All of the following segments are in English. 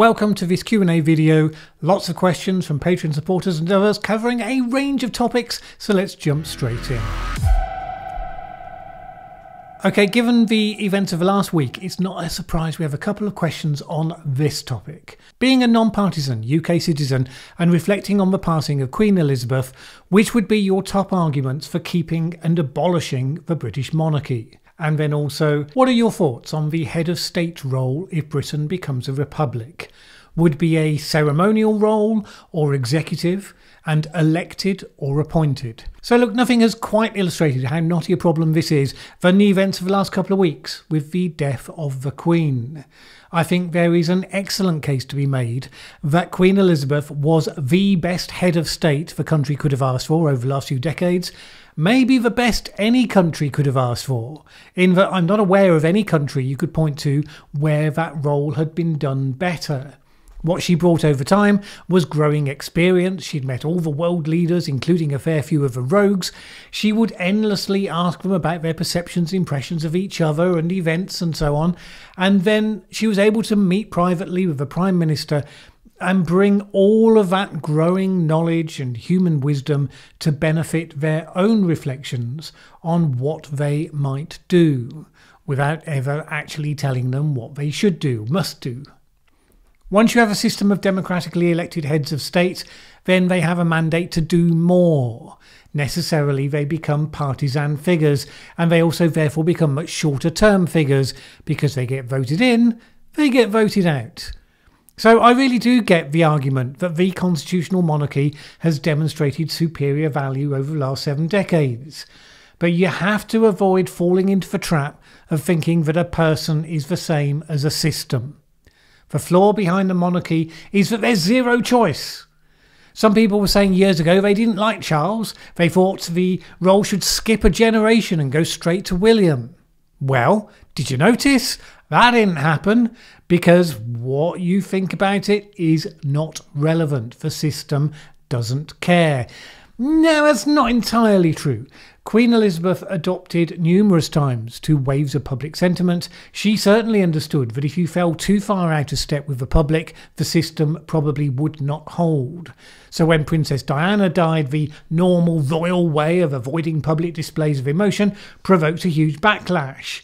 Welcome to this Q&A video. Lots of questions from Patreon supporters and others covering a range of topics, so let's jump straight in. Okay, given the events of the last week, it's not a surprise we have a couple of questions on this topic. Being a non-partisan UK citizen and reflecting on the passing of Queen Elizabeth, which would be your top arguments for keeping and abolishing the British monarchy? And then also, what are your thoughts on the head of state role if Britain becomes a republic? Would be a ceremonial role or executive? and elected or appointed. So, look, nothing has quite illustrated how knotty a problem this is than the events of the last couple of weeks with the death of the Queen. I think there is an excellent case to be made that Queen Elizabeth was the best head of state the country could have asked for over the last few decades, maybe the best any country could have asked for, in that I'm not aware of any country you could point to where that role had been done better. What she brought over time was growing experience. She'd met all the world leaders, including a fair few of the rogues. She would endlessly ask them about their perceptions, impressions of each other and events and so on. And then she was able to meet privately with the Prime Minister and bring all of that growing knowledge and human wisdom to benefit their own reflections on what they might do, without ever actually telling them what they should do, must do. Once you have a system of democratically elected heads of state, then they have a mandate to do more. Necessarily, they become partisan figures, and they also therefore become much shorter term figures because they get voted in, they get voted out. So I really do get the argument that the constitutional monarchy has demonstrated superior value over the last seven decades. But you have to avoid falling into the trap of thinking that a person is the same as a system. The flaw behind the monarchy is that there's zero choice. Some people were saying years ago they didn't like Charles. They thought the role should skip a generation and go straight to William. Well, did you notice? That didn't happen because what you think about it is not relevant. The system doesn't care. No, that's not entirely true. Queen Elizabeth adopted numerous times to waves of public sentiment. She certainly understood that if you fell too far out of step with the public, the system probably would not hold. So when Princess Diana died, the normal royal way of avoiding public displays of emotion provoked a huge backlash.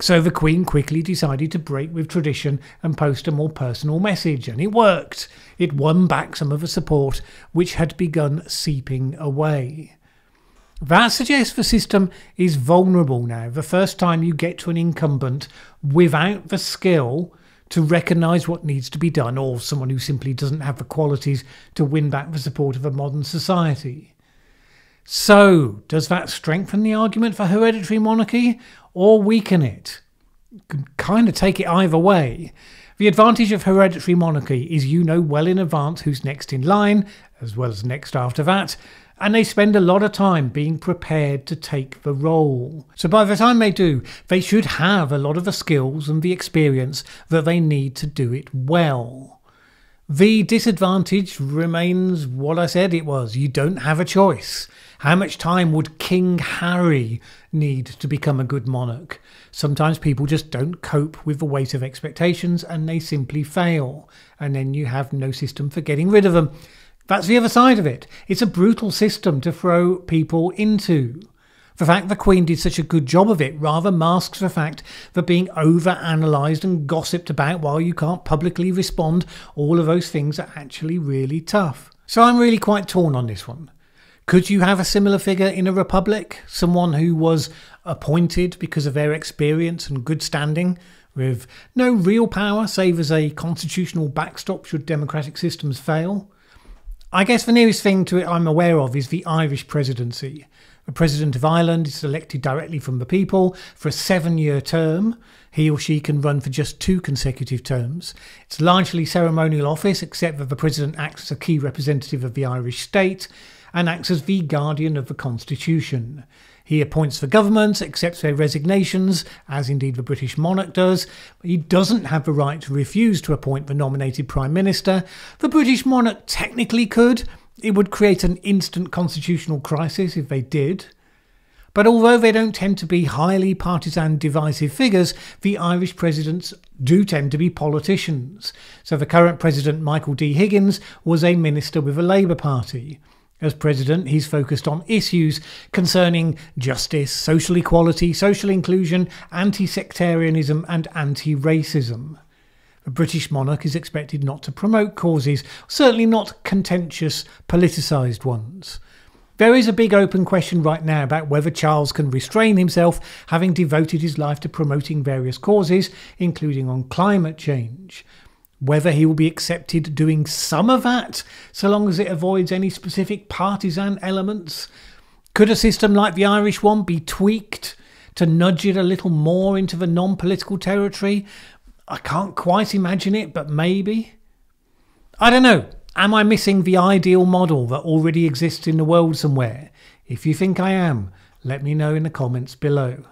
So the Queen quickly decided to break with tradition and post a more personal message, and it worked. It won back some of the support which had begun seeping away. That suggests the system is vulnerable now. The first time you get to an incumbent without the skill to recognise what needs to be done, or someone who simply doesn't have the qualities to win back the support of a modern society. So, does that strengthen the argument for hereditary monarchy or weaken it? Kind of take it either way. The advantage of hereditary monarchy is you know well in advance who's next in line, as well as next after that, and they spend a lot of time being prepared to take the role. So by the time they do, they should have a lot of the skills and the experience that they need to do it well. The disadvantage remains what I said it was you don't have a choice. How much time would King Harry need to become a good monarch? Sometimes people just don't cope with the weight of expectations and they simply fail, and then you have no system for getting rid of them. That's the other side of it. It's a brutal system to throw people into. The fact the Queen did such a good job of it rather masks the fact that being over analysed and gossiped about while you can't publicly respond, all of those things are actually really tough. So I'm really quite torn on this one. Could you have a similar figure in a republic? Someone who was appointed because of their experience and good standing, with no real power save as a constitutional backstop should democratic systems fail? I guess the nearest thing to it I'm aware of is the Irish presidency. The President of Ireland is elected directly from the people for a seven year term. He or she can run for just two consecutive terms. It's largely ceremonial office, except that the President acts as a key representative of the Irish state and acts as the guardian of the Constitution. He appoints the government, accepts their resignations, as indeed the British monarch does. He doesn't have the right to refuse to appoint the nominated Prime Minister. The British monarch technically could. It would create an instant constitutional crisis if they did. But although they don't tend to be highly partisan divisive figures, the Irish presidents do tend to be politicians. So the current president, Michael D. Higgins, was a minister with the Labour Party. As president, he's focused on issues concerning justice, social equality, social inclusion, anti sectarianism, and anti racism. The British monarch is expected not to promote causes, certainly not contentious, politicised ones. There is a big open question right now about whether Charles can restrain himself, having devoted his life to promoting various causes, including on climate change. Whether he will be accepted doing some of that, so long as it avoids any specific partisan elements. Could a system like the Irish one be tweaked to nudge it a little more into the non political territory? I can't quite imagine it, but maybe. I don't know. Am I missing the ideal model that already exists in the world somewhere? If you think I am, let me know in the comments below.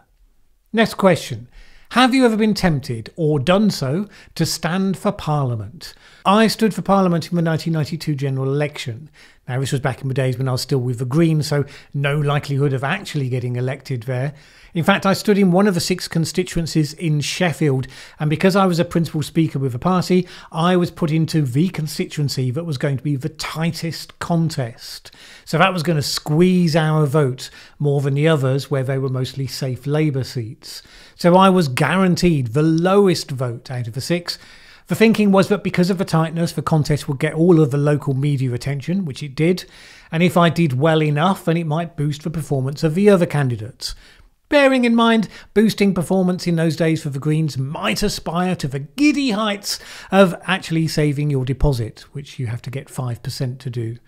Next question. Have you ever been tempted, or done so, to stand for Parliament? I stood for Parliament in the 1992 general election. Now, this was back in the days when I was still with the Greens, so no likelihood of actually getting elected there. In fact, I stood in one of the six constituencies in Sheffield, and because I was a principal speaker with the party, I was put into the constituency that was going to be the tightest contest. So that was going to squeeze our vote more than the others, where they were mostly safe Labour seats. So I was guaranteed the lowest vote out of the six. The thinking was that because of the tightness, the contest would get all of the local media attention, which it did, and if I did well enough, then it might boost the performance of the other candidates. Bearing in mind, boosting performance in those days for the Greens might aspire to the giddy heights of actually saving your deposit, which you have to get 5% to do.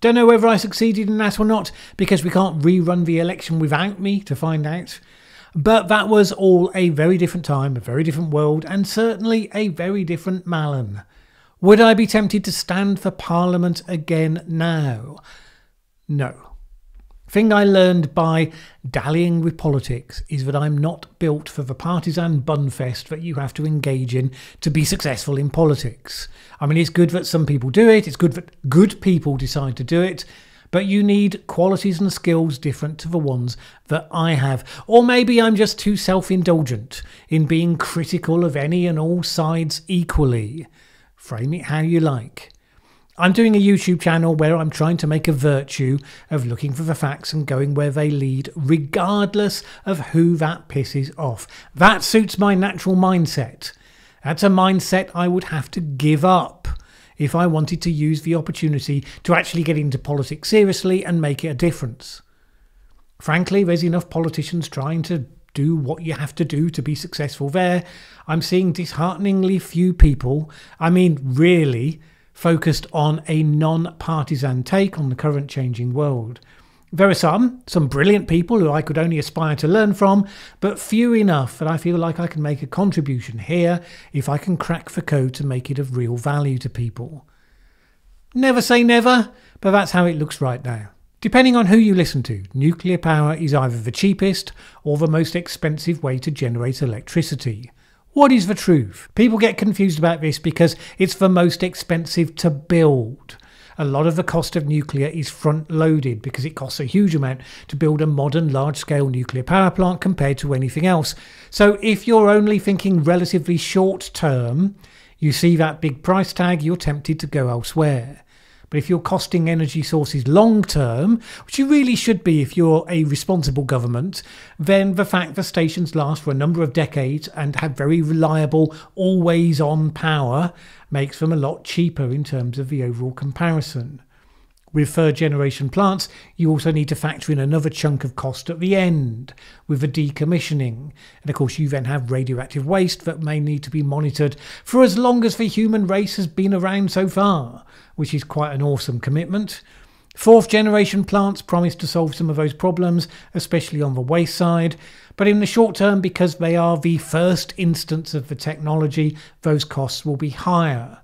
Don't know whether I succeeded in that or not, because we can't rerun the election without me to find out. But that was all a very different time, a very different world, and certainly a very different Mallen. Would I be tempted to stand for Parliament again now? No. Thing I learned by dallying with politics is that I'm not built for the partisan bunfest that you have to engage in to be successful in politics. I mean, it's good that some people do it, it's good that good people decide to do it, but you need qualities and skills different to the ones that I have. Or maybe I'm just too self indulgent in being critical of any and all sides equally. Frame it how you like. I'm doing a YouTube channel where I'm trying to make a virtue of looking for the facts and going where they lead, regardless of who that pisses off. That suits my natural mindset. That's a mindset I would have to give up if I wanted to use the opportunity to actually get into politics seriously and make it a difference. Frankly, there's enough politicians trying to do what you have to do to be successful there. I'm seeing dishearteningly few people, I mean, really, focused on a non partisan take on the current changing world. There are some, some brilliant people who I could only aspire to learn from, but few enough that I feel like I can make a contribution here if I can crack the code to make it of real value to people. Never say never, but that's how it looks right now. Depending on who you listen to, nuclear power is either the cheapest or the most expensive way to generate electricity. What is the truth? People get confused about this because it's the most expensive to build a lot of the cost of nuclear is front loaded because it costs a huge amount to build a modern large scale nuclear power plant compared to anything else. So if you're only thinking relatively short term, you see that big price tag, you're tempted to go elsewhere. But if you're costing energy sources long term, which you really should be if you're a responsible government, then the fact that stations last for a number of decades and have very reliable, always on power makes them a lot cheaper in terms of the overall comparison. With third generation plants, you also need to factor in another chunk of cost at the end with the decommissioning. And of course, you then have radioactive waste that may need to be monitored for as long as the human race has been around so far, which is quite an awesome commitment. Fourth generation plants promise to solve some of those problems, especially on the waste side. But in the short term, because they are the first instance of the technology, those costs will be higher.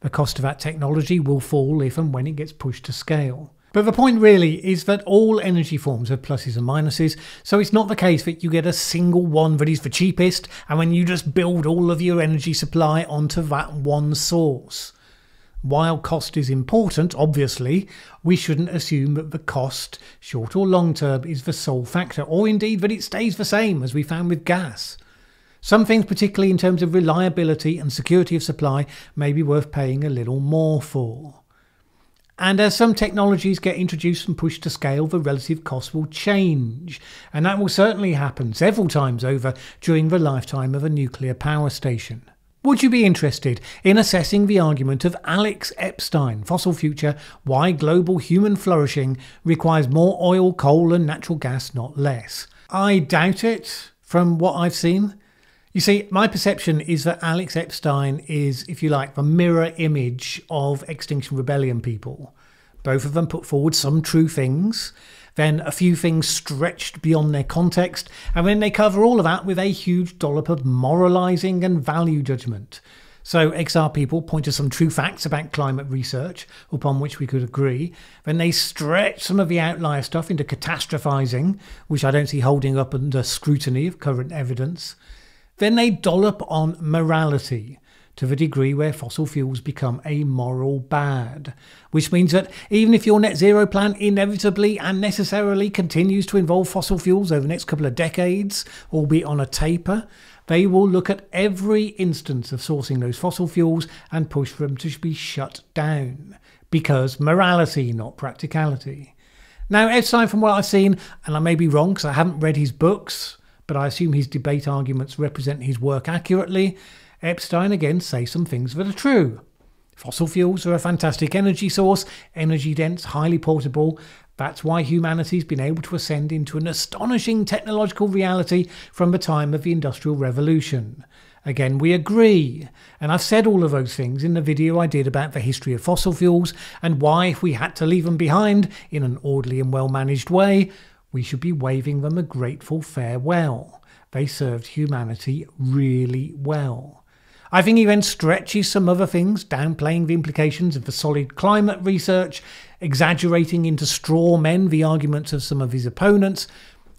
The cost of that technology will fall if and when it gets pushed to scale. But the point really is that all energy forms have pluses and minuses, so it's not the case that you get a single one that is the cheapest and when you just build all of your energy supply onto that one source. While cost is important, obviously, we shouldn't assume that the cost, short or long term, is the sole factor, or indeed that it stays the same, as we found with gas. Some things, particularly in terms of reliability and security of supply, may be worth paying a little more for. And as some technologies get introduced and pushed to scale, the relative cost will change. And that will certainly happen several times over during the lifetime of a nuclear power station. Would you be interested in assessing the argument of Alex Epstein, Fossil Future, why global human flourishing requires more oil, coal, and natural gas, not less? I doubt it from what I've seen. You see, my perception is that Alex Epstein is, if you like, the mirror image of Extinction Rebellion people. Both of them put forward some true things, then a few things stretched beyond their context, and then they cover all of that with a huge dollop of moralizing and value judgment. So XR people point to some true facts about climate research upon which we could agree. Then they stretch some of the outlier stuff into catastrophizing, which I don't see holding up under scrutiny of current evidence. Then they dollop on morality, to the degree where fossil fuels become a moral bad, which means that even if your net zero plan inevitably and necessarily continues to involve fossil fuels over the next couple of decades, albeit on a taper, they will look at every instance of sourcing those fossil fuels and push for them to be shut down. Because morality, not practicality. Now, Epstein, from what I've seen, and I may be wrong because I haven't read his books, but I assume his debate arguments represent his work accurately, Epstein again says some things that are true. Fossil fuels are a fantastic energy source, energy dense, highly portable. That's why humanity's been able to ascend into an astonishing technological reality from the time of the Industrial Revolution. Again, we agree. And I've said all of those things in the video I did about the history of fossil fuels and why, if we had to leave them behind in an orderly and well managed way, we should be waving them a grateful farewell. They served humanity really well. I think he then stretches some other things, downplaying the implications of the solid climate research, exaggerating into straw men the arguments of some of his opponents.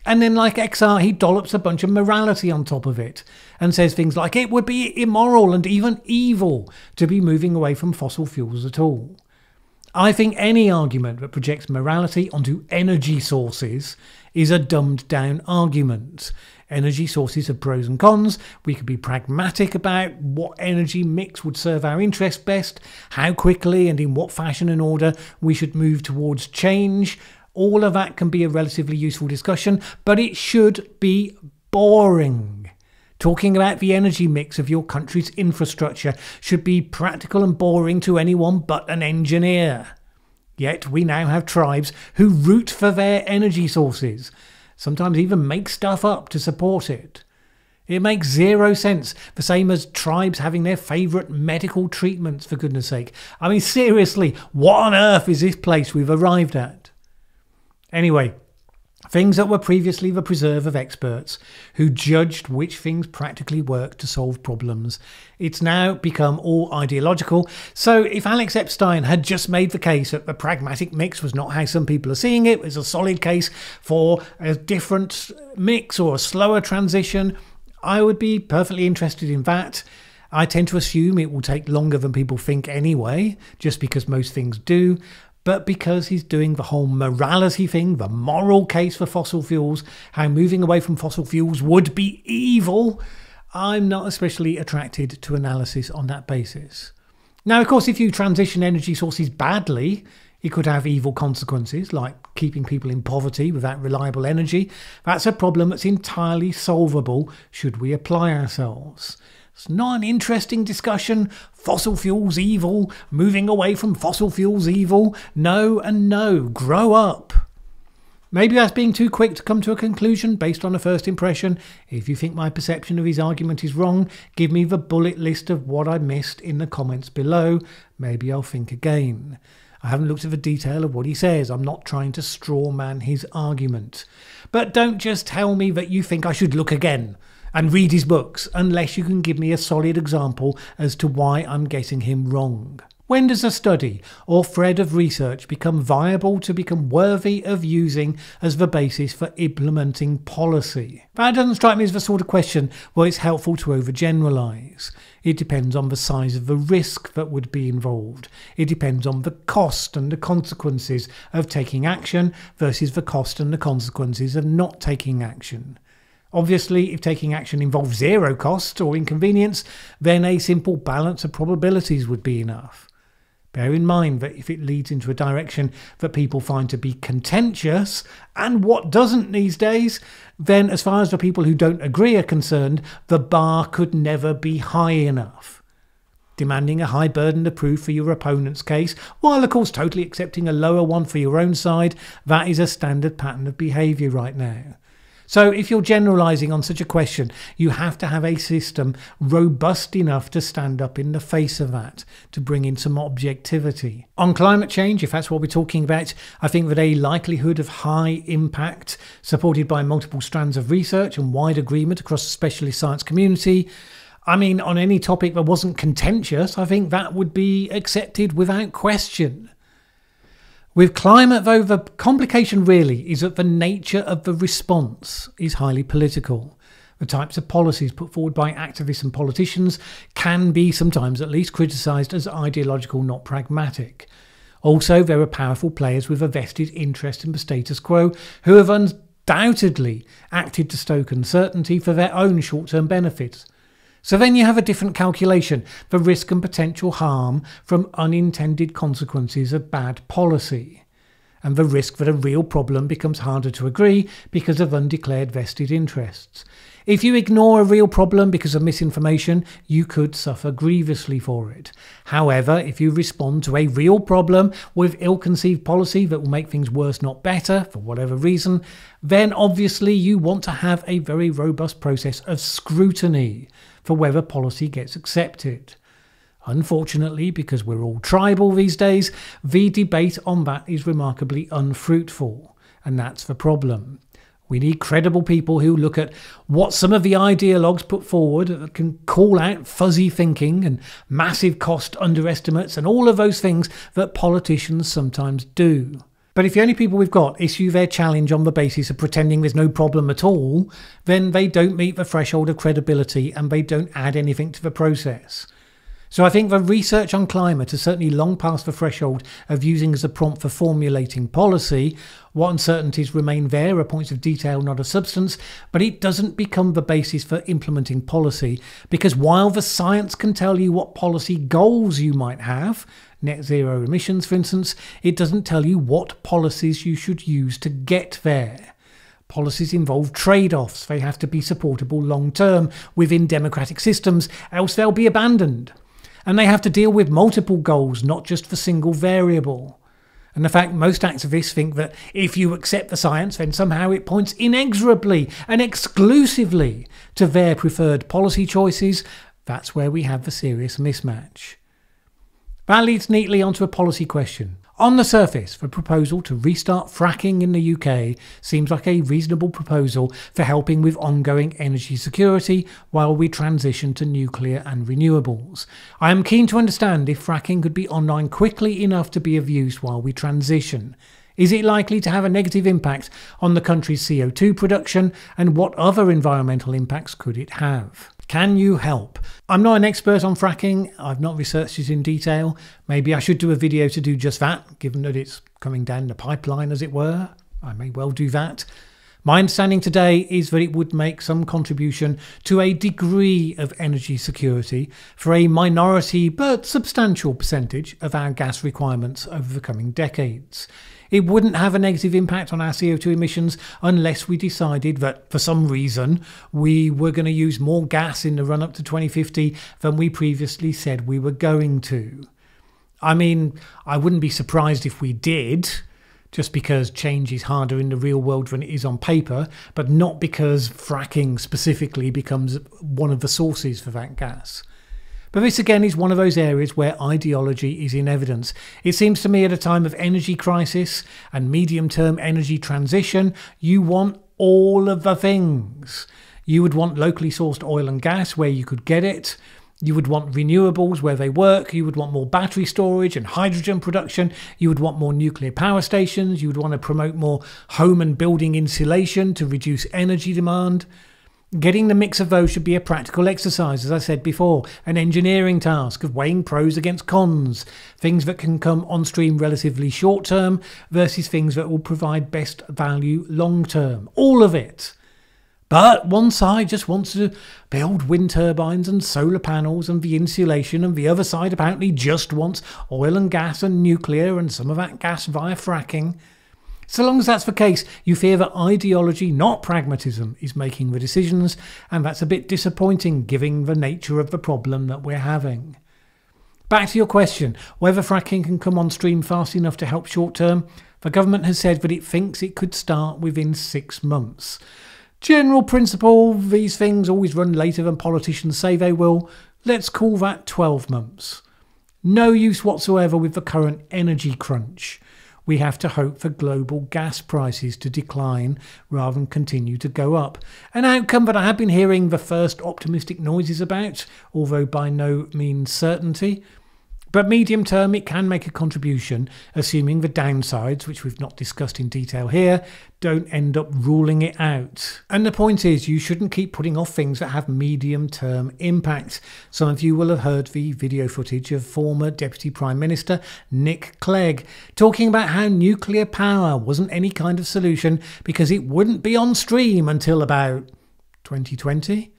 And then, like XR, he dollops a bunch of morality on top of it and says things like it would be immoral and even evil to be moving away from fossil fuels at all. I think any argument that projects morality onto energy sources is a dumbed down argument. Energy sources have pros and cons. We could be pragmatic about what energy mix would serve our interest best, how quickly and in what fashion and order we should move towards change. All of that can be a relatively useful discussion, but it should be boring. Talking about the energy mix of your country's infrastructure should be practical and boring to anyone but an engineer. Yet we now have tribes who root for their energy sources sometimes even make stuff up to support it. It makes zero sense, the same as tribes having their favourite medical treatments, for goodness sake. I mean, seriously, what on earth is this place we've arrived at? Anyway, Things that were previously the preserve of experts who judged which things practically work to solve problems. It's now become all ideological. So, if Alex Epstein had just made the case that the pragmatic mix was not how some people are seeing it, was a solid case for a different mix or a slower transition, I would be perfectly interested in that. I tend to assume it will take longer than people think anyway, just because most things do but because he's doing the whole morality thing, the moral case for fossil fuels, how moving away from fossil fuels would be evil, I'm not especially attracted to analysis on that basis. Now, of course, if you transition energy sources badly, it could have evil consequences, like keeping people in poverty without reliable energy. That's a problem that's entirely solvable should we apply ourselves. It's not an interesting discussion. Fossil fuels evil, moving away from fossil fuels evil. No and no. Grow up. Maybe that's being too quick to come to a conclusion based on a first impression. If you think my perception of his argument is wrong, give me the bullet list of what I missed in the comments below. Maybe I'll think again. I haven't looked at the detail of what he says. I'm not trying to straw man his argument. But don't just tell me that you think I should look again and read his books unless you can give me a solid example as to why I'm getting him wrong. When does a study or thread of research become viable to become worthy of using as the basis for implementing policy? That doesn't strike me as the sort of question where it's helpful to overgeneralise. It depends on the size of the risk that would be involved. It depends on the cost and the consequences of taking action versus the cost and the consequences of not taking action. Obviously, if taking action involves zero cost or inconvenience, then a simple balance of probabilities would be enough. Bear in mind that if it leads into a direction that people find to be contentious, and what doesn't these days, then as far as the people who don't agree are concerned, the bar could never be high enough. Demanding a high burden of proof for your opponent's case, while of course totally accepting a lower one for your own side, that is a standard pattern of behaviour right now. So, if you're generalizing on such a question, you have to have a system robust enough to stand up in the face of that, to bring in some objectivity. On climate change, if that's what we're talking about, I think that a likelihood of high impact, supported by multiple strands of research and wide agreement across the specialist science community, I mean, on any topic that wasn't contentious, I think that would be accepted without question. With climate, though, the complication really is that the nature of the response is highly political. The types of policies put forward by activists and politicians can be sometimes at least criticised as ideological, not pragmatic. Also, there are powerful players with a vested interest in the status quo who have undoubtedly acted to stoke uncertainty for their own short term benefits. So then you have a different calculation for risk and potential harm from unintended consequences of bad policy. And the risk that a real problem becomes harder to agree because of undeclared vested interests. If you ignore a real problem because of misinformation, you could suffer grievously for it. However, if you respond to a real problem with ill conceived policy that will make things worse, not better, for whatever reason, then obviously you want to have a very robust process of scrutiny for whether policy gets accepted. Unfortunately, because we're all tribal these days, the debate on that is remarkably unfruitful, and that's the problem. We need credible people who look at what some of the ideologues put forward that can call out fuzzy thinking and massive cost underestimates and all of those things that politicians sometimes do. But if the only people we've got issue their challenge on the basis of pretending there's no problem at all, then they don't meet the threshold of credibility and they don't add anything to the process. So I think the research on climate has certainly long past the threshold of using as a prompt for formulating policy. What uncertainties remain there are points of detail, not of substance, but it doesn't become the basis for implementing policy because while the science can tell you what policy goals you might have, net zero emissions, for instance, it doesn't tell you what policies you should use to get there. Policies involve trade offs, they have to be supportable long term within democratic systems, else they'll be abandoned. And they have to deal with multiple goals, not just the single variable. And the fact most activists think that if you accept the science, then somehow it points inexorably and exclusively to their preferred policy choices, that's where we have the serious mismatch. That leads neatly onto a policy question. On the surface, the proposal to restart fracking in the UK seems like a reasonable proposal for helping with ongoing energy security while we transition to nuclear and renewables. I am keen to understand if fracking could be online quickly enough to be of use while we transition. Is it likely to have a negative impact on the country's CO2 production, and what other environmental impacts could it have? Can you help? I'm not an expert on fracking. I've not researched it in detail. Maybe I should do a video to do just that, given that it's coming down the pipeline, as it were. I may well do that. My understanding today is that it would make some contribution to a degree of energy security for a minority but substantial percentage of our gas requirements over the coming decades. It wouldn't have a negative impact on our CO2 emissions unless we decided that for some reason we were going to use more gas in the run up to 2050 than we previously said we were going to. I mean, I wouldn't be surprised if we did, just because change is harder in the real world than it is on paper, but not because fracking specifically becomes one of the sources for that gas. But this again is one of those areas where ideology is in evidence. It seems to me at a time of energy crisis and medium term energy transition, you want all of the things. You would want locally sourced oil and gas where you could get it. You would want renewables where they work. You would want more battery storage and hydrogen production. You would want more nuclear power stations. You would want to promote more home and building insulation to reduce energy demand. Getting the mix of those should be a practical exercise, as I said before, an engineering task of weighing pros against cons, things that can come on stream relatively short term versus things that will provide best value long term. All of it. But one side just wants to build wind turbines and solar panels and the insulation, and the other side apparently just wants oil and gas and nuclear and some of that gas via fracking. So long as that's the case, you fear that ideology, not pragmatism, is making the decisions, and that's a bit disappointing given the nature of the problem that we're having. Back to your question whether fracking can come on stream fast enough to help short term, the government has said that it thinks it could start within six months. General principle, these things always run later than politicians say they will. Let's call that 12 months. No use whatsoever with the current energy crunch. We have to hope for global gas prices to decline rather than continue to go up. An outcome that I have been hearing the first optimistic noises about, although by no means certainty. But medium term, it can make a contribution, assuming the downsides, which we've not discussed in detail here, don't end up ruling it out. And the point is, you shouldn't keep putting off things that have medium term impact. Some of you will have heard the video footage of former Deputy Prime Minister Nick Clegg talking about how nuclear power wasn't any kind of solution because it wouldn't be on stream until about 2020.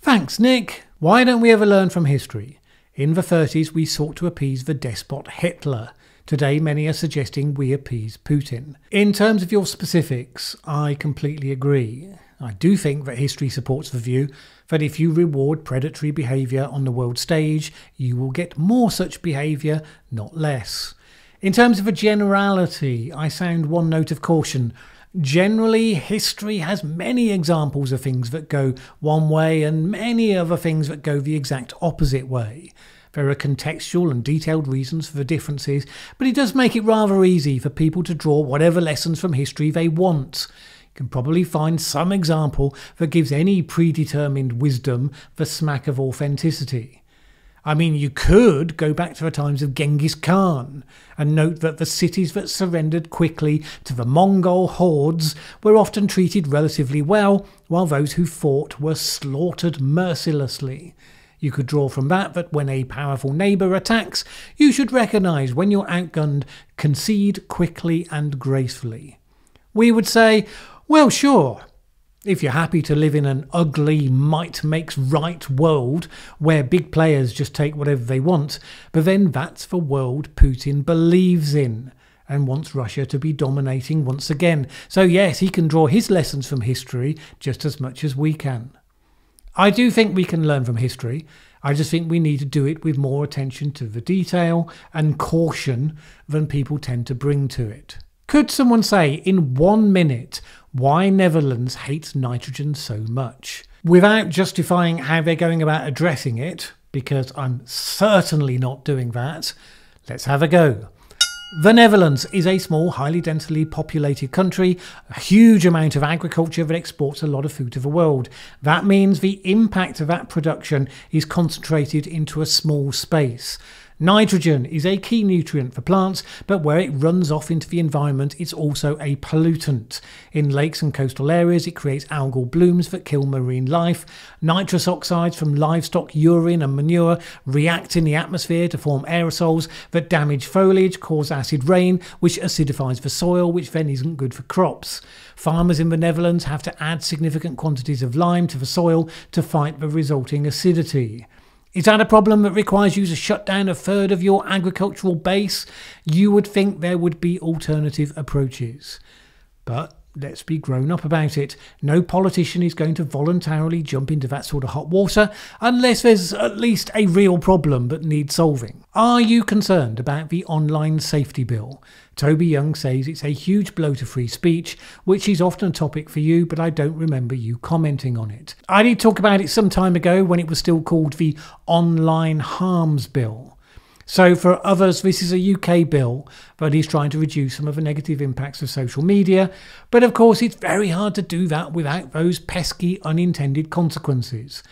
Thanks, Nick. Why don't we ever learn from history? In the 30s, we sought to appease the despot Hitler. Today, many are suggesting we appease Putin. In terms of your specifics, I completely agree. I do think that history supports the view that if you reward predatory behaviour on the world stage, you will get more such behaviour, not less. In terms of a generality, I sound one note of caution. Generally, history has many examples of things that go one way and many other things that go the exact opposite way. There are contextual and detailed reasons for the differences, but it does make it rather easy for people to draw whatever lessons from history they want. You can probably find some example that gives any predetermined wisdom the smack of authenticity. I mean, you could go back to the times of Genghis Khan and note that the cities that surrendered quickly to the Mongol hordes were often treated relatively well, while those who fought were slaughtered mercilessly. You could draw from that that when a powerful neighbour attacks, you should recognise when you're outgunned, concede quickly and gracefully. We would say, well, sure, if you're happy to live in an ugly, might makes right world where big players just take whatever they want, but then that's the world Putin believes in and wants Russia to be dominating once again. So, yes, he can draw his lessons from history just as much as we can. I do think we can learn from history. I just think we need to do it with more attention to the detail and caution than people tend to bring to it. Could someone say in one minute why Netherlands hates nitrogen so much, without justifying how they're going about addressing it, because I'm certainly not doing that. Let's have a go. The Netherlands is a small, highly densely populated country, a huge amount of agriculture that exports a lot of food to the world. That means the impact of that production is concentrated into a small space. Nitrogen is a key nutrient for plants, but where it runs off into the environment, it's also a pollutant. In lakes and coastal areas, it creates algal blooms that kill marine life. Nitrous oxides from livestock urine and manure react in the atmosphere to form aerosols that damage foliage, cause acid rain, which acidifies the soil, which then isn't good for crops. Farmers in the Netherlands have to add significant quantities of lime to the soil to fight the resulting acidity. Is that a problem that requires you to shut down a third of your agricultural base? You would think there would be alternative approaches. But let's be grown up about it. No politician is going to voluntarily jump into that sort of hot water unless there's at least a real problem that needs solving. Are you concerned about the online safety bill? Toby Young says it's a huge blow to free speech, which is often a topic for you, but I don't remember you commenting on it. I did talk about it some time ago when it was still called the Online Harms Bill. So, for others, this is a UK bill, but he's trying to reduce some of the negative impacts of social media. But of course, it's very hard to do that without those pesky unintended consequences.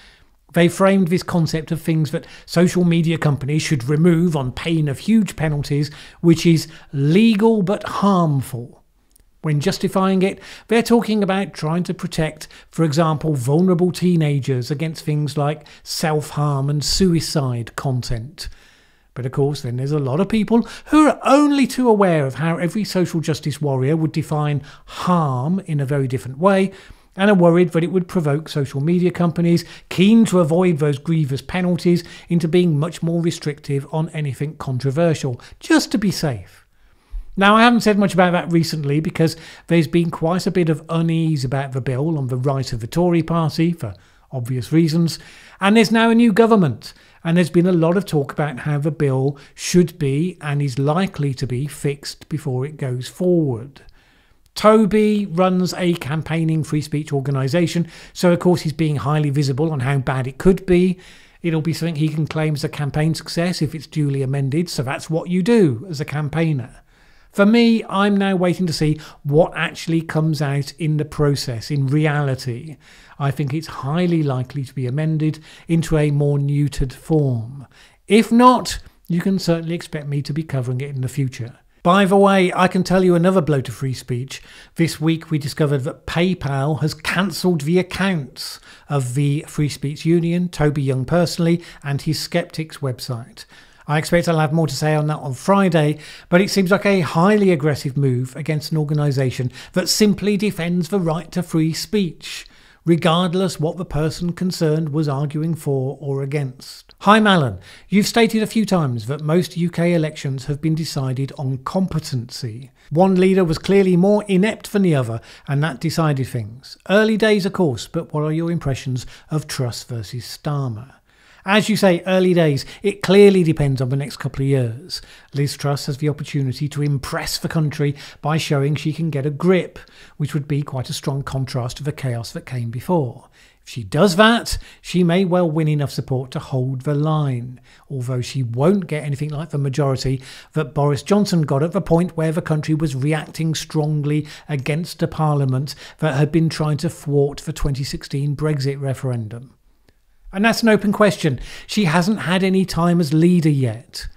They framed this concept of things that social media companies should remove on pain of huge penalties, which is legal but harmful. When justifying it, they're talking about trying to protect, for example, vulnerable teenagers against things like self harm and suicide content. But of course, then there's a lot of people who are only too aware of how every social justice warrior would define harm in a very different way and are worried that it would provoke social media companies keen to avoid those grievous penalties into being much more restrictive on anything controversial, just to be safe. Now, I haven't said much about that recently because there's been quite a bit of unease about the bill on the right of the Tory party for obvious reasons, and there's now a new government. And there's been a lot of talk about how the bill should be and is likely to be fixed before it goes forward. Toby runs a campaigning free speech organisation, so of course he's being highly visible on how bad it could be. It'll be something he can claim as a campaign success if it's duly amended, so that's what you do as a campaigner. For me, I'm now waiting to see what actually comes out in the process, in reality. I think it's highly likely to be amended into a more neutered form. If not, you can certainly expect me to be covering it in the future. By the way, I can tell you another blow to free speech. This week we discovered that PayPal has cancelled the accounts of the Free Speech Union, Toby Young personally, and his Skeptics website. I expect I'll have more to say on that on Friday, but it seems like a highly aggressive move against an organisation that simply defends the right to free speech regardless what the person concerned was arguing for or against. Hi Mallen, you've stated a few times that most UK elections have been decided on competency. One leader was clearly more inept than the other, and that decided things. Early days, of course, but what are your impressions of Truss versus Starmer? As you say, early days, it clearly depends on the next couple of years. Liz Truss has the opportunity to impress the country by showing she can get a grip, which would be quite a strong contrast to the chaos that came before. If she does that, she may well win enough support to hold the line, although she won't get anything like the majority that Boris Johnson got at the point where the country was reacting strongly against a parliament that had been trying to thwart the 2016 Brexit referendum. And that's an open question. She hasn't had any time as leader yet.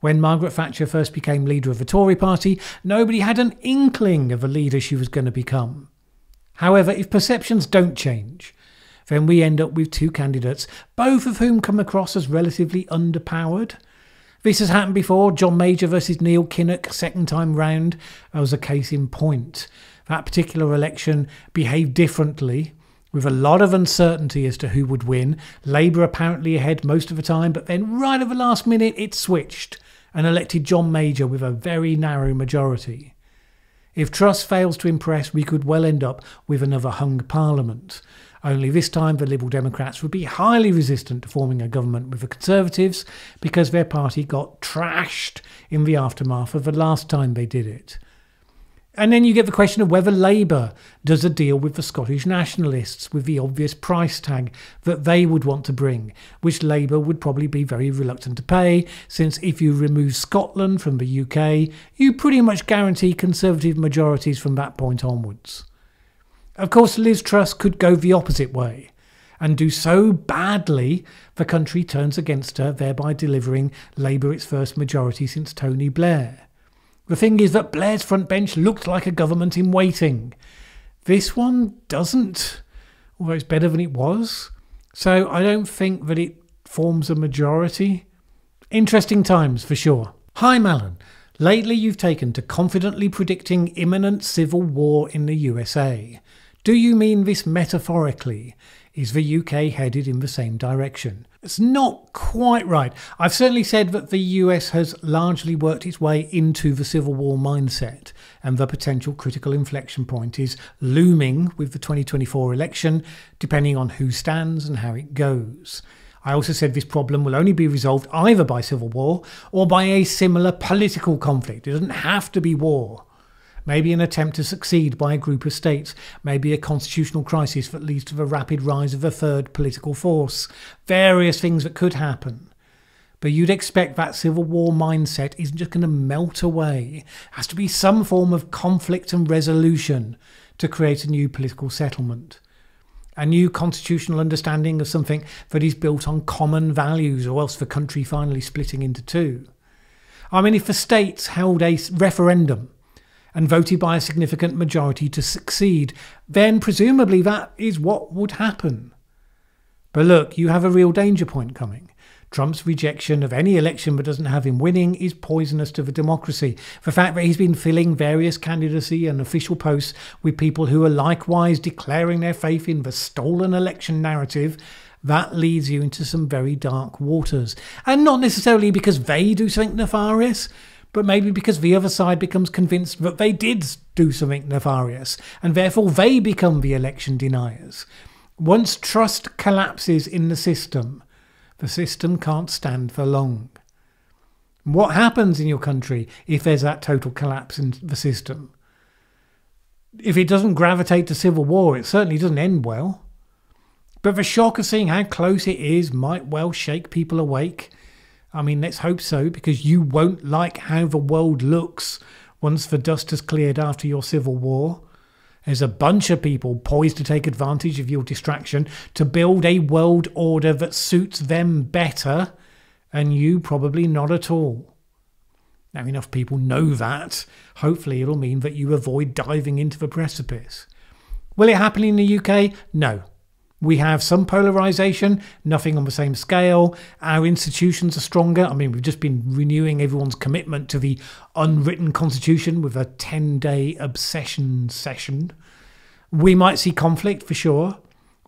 When Margaret Thatcher first became leader of the Tory party, nobody had an inkling of a leader she was going to become. However, if perceptions don't change, then we end up with two candidates, both of whom come across as relatively underpowered. This has happened before. John Major versus Neil Kinnock, second time round, was a case in point. That particular election behaved differently with a lot of uncertainty as to who would win. Labour apparently ahead most of the time, but then right at the last minute it switched and elected John Major with a very narrow majority. If Truss fails to impress, we could well end up with another hung parliament. Only this time the Liberal Democrats would be highly resistant to forming a government with the Conservatives because their party got trashed in the aftermath of the last time they did it. And then you get the question of whether Labour does a deal with the Scottish nationalists with the obvious price tag that they would want to bring, which Labour would probably be very reluctant to pay, since if you remove Scotland from the UK, you pretty much guarantee Conservative majorities from that point onwards. Of course, Liz Truss could go the opposite way and do so badly the country turns against her, thereby delivering Labour its first majority since Tony Blair. The thing is that Blair's front bench looked like a government in waiting. This one doesn't, although it's better than it was. So I don't think that it forms a majority. Interesting times for sure. Hi, Mallen. Lately, you've taken to confidently predicting imminent civil war in the USA. Do you mean this metaphorically? Is the UK headed in the same direction? It's not quite right. I've certainly said that the US has largely worked its way into the Civil War mindset, and the potential critical inflection point is looming with the 2024 election, depending on who stands and how it goes. I also said this problem will only be resolved either by civil war or by a similar political conflict. It doesn't have to be war maybe an attempt to succeed by a group of states, maybe a constitutional crisis that leads to the rapid rise of a third political force, various things that could happen. But you'd expect that civil war mindset isn't just going to melt away. It has to be some form of conflict and resolution to create a new political settlement. A new constitutional understanding of something that is built on common values, or else the country finally splitting into two. I mean, if the states held a referendum and voted by a significant majority to succeed, then presumably that is what would happen. But look, you have a real danger point coming. Trump's rejection of any election but doesn't have him winning is poisonous to the democracy. The fact that he's been filling various candidacy and official posts with people who are likewise declaring their faith in the stolen election narrative that leads you into some very dark waters. And not necessarily because they do something nefarious, but maybe because the other side becomes convinced that they did do something nefarious, and therefore they become the election deniers. Once trust collapses in the system, the system can't stand for long. What happens in your country if there's that total collapse in the system? If it doesn't gravitate to civil war, it certainly doesn't end well. But the shock of seeing how close it is might well shake people awake. I mean, let's hope so, because you won't like how the world looks once the dust has cleared after your civil war. There's a bunch of people poised to take advantage of your distraction to build a world order that suits them better, and you probably not at all. Now, enough people know that. Hopefully, it'll mean that you avoid diving into the precipice. Will it happen in the UK? No. We have some polarisation, nothing on the same scale. Our institutions are stronger. I mean, we've just been renewing everyone's commitment to the unwritten constitution with a 10 day obsession session. We might see conflict for sure.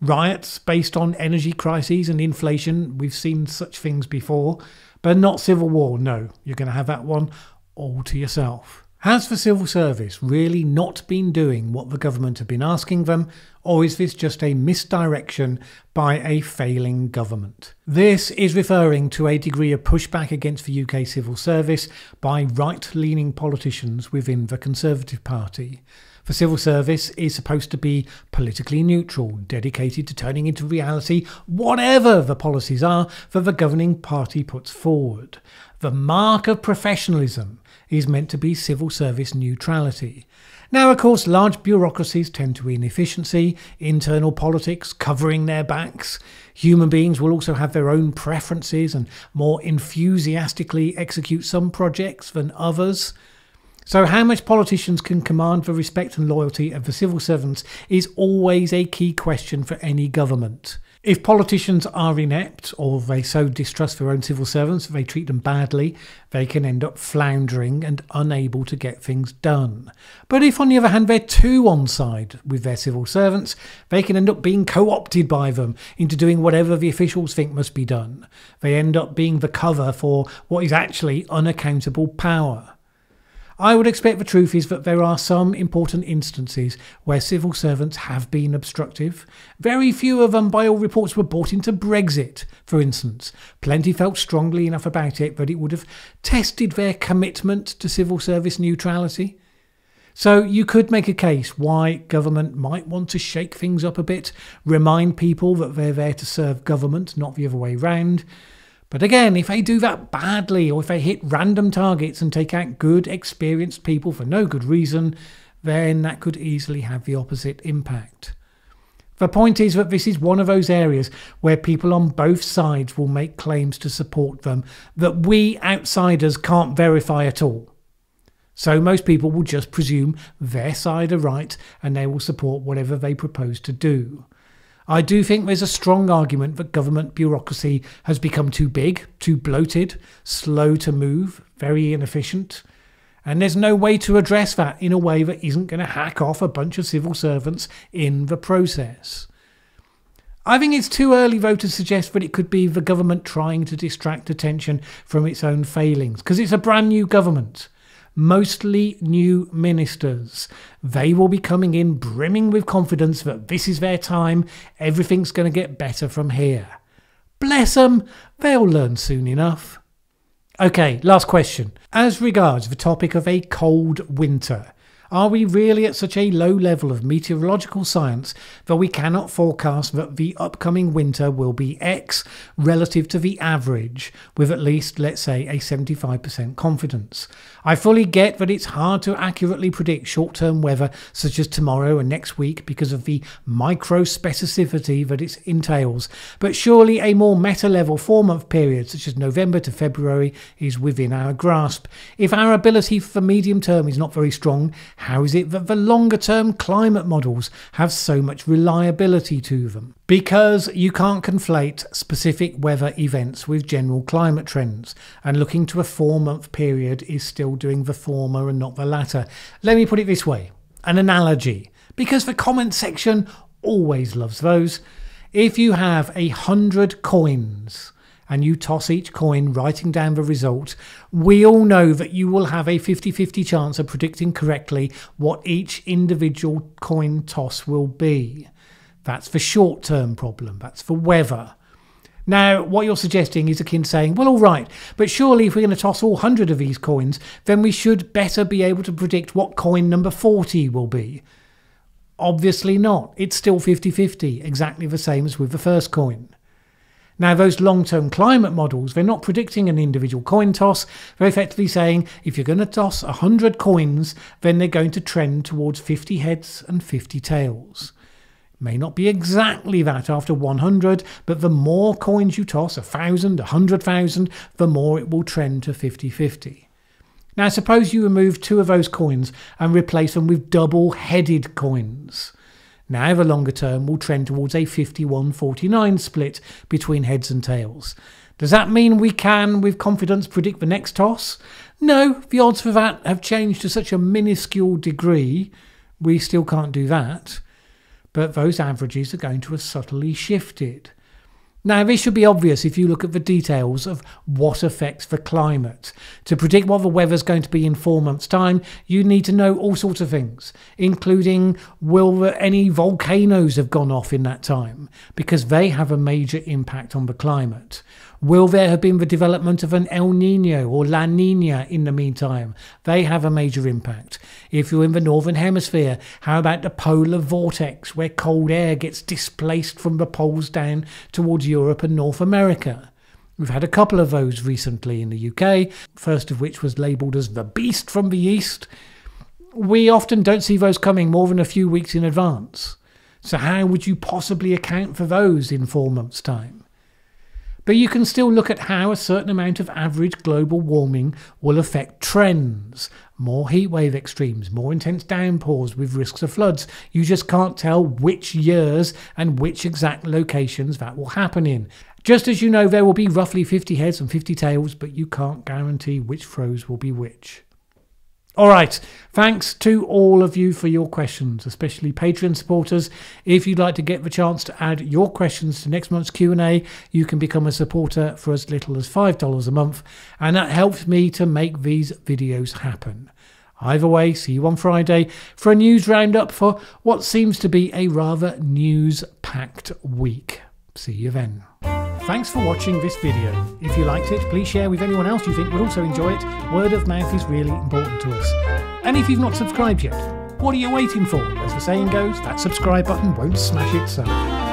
Riots based on energy crises and inflation. We've seen such things before, but not civil war. No, you're going to have that one all to yourself. Has the civil service really not been doing what the government have been asking them, or is this just a misdirection by a failing government? This is referring to a degree of pushback against the UK civil service by right leaning politicians within the Conservative Party. The civil service is supposed to be politically neutral, dedicated to turning into reality whatever the policies are that the governing party puts forward. The mark of professionalism is meant to be civil service neutrality. Now, of course, large bureaucracies tend to inefficiency, internal politics covering their backs. Human beings will also have their own preferences and more enthusiastically execute some projects than others. So, how much politicians can command the respect and loyalty of the civil servants is always a key question for any government. If politicians are inept or they so distrust their own civil servants that they treat them badly, they can end up floundering and unable to get things done. But if, on the other hand, they're too on side with their civil servants, they can end up being co opted by them into doing whatever the officials think must be done. They end up being the cover for what is actually unaccountable power. I would expect the truth is that there are some important instances where civil servants have been obstructive. Very few of them, by all reports, were brought into Brexit, for instance. Plenty felt strongly enough about it that it would have tested their commitment to civil service neutrality. So you could make a case why government might want to shake things up a bit, remind people that they're there to serve government, not the other way round. But again, if they do that badly, or if they hit random targets and take out good, experienced people for no good reason, then that could easily have the opposite impact. The point is that this is one of those areas where people on both sides will make claims to support them that we outsiders can't verify at all. So most people will just presume their side are right and they will support whatever they propose to do. I do think there's a strong argument that government bureaucracy has become too big, too bloated, slow to move, very inefficient. And there's no way to address that in a way that isn't going to hack off a bunch of civil servants in the process. I think it's too early, though, to suggest that it could be the government trying to distract attention from its own failings, because it's a brand new government mostly new ministers. They will be coming in brimming with confidence that this is their time, everything's going to get better from here. Bless them, they'll learn soon enough. Okay, last question. As regards the topic of a cold winter, Are we really at such a low level of meteorological science that we cannot forecast that the upcoming winter will be X relative to the average with at least, let's say, a 75% confidence? I fully get that it's hard to accurately predict short term weather such as tomorrow and next week because of the micro specificity that it entails, but surely a more meta level four month period such as November to February is within our grasp. If our ability for medium term is not very strong, how is it that the longer term climate models have so much reliability to them? Because you can't conflate specific weather events with general climate trends, and looking to a four month period is still doing the former and not the latter. Let me put it this way an analogy, because the comment section always loves those. If you have a hundred coins and you toss each coin, writing down the result, we all know that you will have a 50 50 chance of predicting correctly what each individual coin toss will be. That's the short term problem, that's for weather. Now, what you're suggesting is akin to saying, well, all right, but surely if we're going to toss all 100 of these coins, then we should better be able to predict what coin number 40 will be. Obviously not. It's still 50 50, exactly the same as with the first coin. Now, those long term climate models, they're not predicting an individual coin toss. They're effectively saying if you're going to toss 100 coins, then they're going to trend towards 50 heads and 50 tails It may not be exactly that after 100, but the more coins you toss, a thousand, a hundred thousand, the more it will trend to 50 50. Now, suppose you remove two of those coins and replace them with double headed coins. Now, the longer term will trend towards a 51 49 split between heads and tails. Does that mean we can, with confidence, predict the next toss? No, the odds for that have changed to such a minuscule degree, we still can't do that but those averages are going to have subtly shifted. Now, this should be obvious if you look at the details of what affects the climate. To predict what the weather's going to be in four months' time, you need to know all sorts of things, including will any volcanoes have gone off in that time, because they have a major impact on the climate. Will there have been the development of an El Nino or La Nina in the meantime? They have a major impact. If you're in the northern hemisphere, how about the polar vortex where cold air gets displaced from the poles down towards Europe and North America? We've had a couple of those recently in the UK, first of which was labelled as the beast from the east. We often don't see those coming more than a few weeks in advance. So, how would you possibly account for those in four months' time? But you can still look at how a certain amount of average global warming will affect trends. More heatwave extremes, more intense downpours with risks of floods. You just can't tell which years and which exact locations that will happen in. Just as you know there will be roughly 50 heads and 50 tails, but you can't guarantee which throws will be which. All right. Thanks to all of you for your questions, especially Patreon supporters. If you'd like to get the chance to add your questions to next month's Q&A, you can become a supporter for as little as $5 a month, and that helps me to make these videos happen. Either way, see you on Friday for a news roundup for what seems to be a rather news-packed week. See you then. Thanks for watching this video. If you liked it, please share with anyone else you think would also enjoy it. Word of mouth is really important to us. And if you've not subscribed yet, what are you waiting for? As the saying goes, that subscribe button won't smash itself.